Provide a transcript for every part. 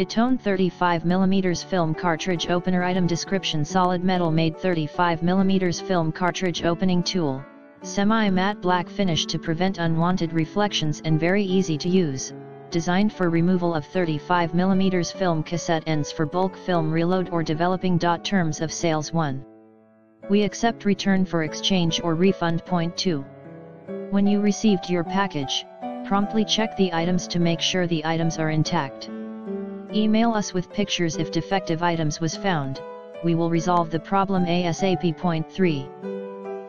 Etone 35mm film cartridge opener item description solid metal made 35mm film cartridge opening tool, semi-matte black finish to prevent unwanted reflections and very easy to use, designed for removal of 35mm film cassette ends for bulk film reload or developing. Terms of sales 1. We accept return for exchange or refund. Point 2. When you received your package, promptly check the items to make sure the items are intact. Email us with pictures if defective items was found, we will resolve the problem ASAP. Point 3.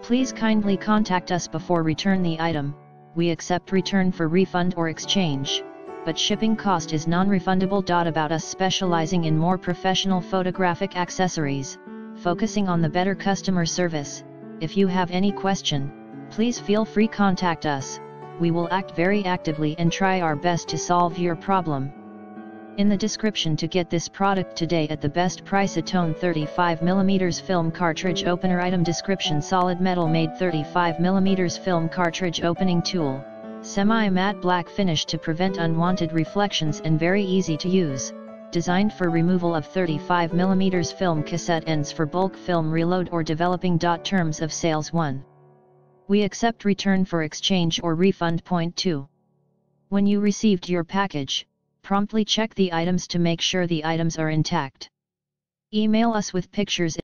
Please kindly contact us before return the item, we accept return for refund or exchange, but shipping cost is non-refundable. About us specializing in more professional photographic accessories, focusing on the better customer service, if you have any question, please feel free contact us, we will act very actively and try our best to solve your problem. In the description to get this product today at the best price Etone 35mm film cartridge opener item description solid metal made 35mm film cartridge opening tool, semi-matte black finish to prevent unwanted reflections and very easy to use, designed for removal of 35mm film cassette ends for bulk film reload or developing. Terms of sales 1. We accept return for exchange or refund. Point 2. When you received your package, promptly check the items to make sure the items are intact. Email us with pictures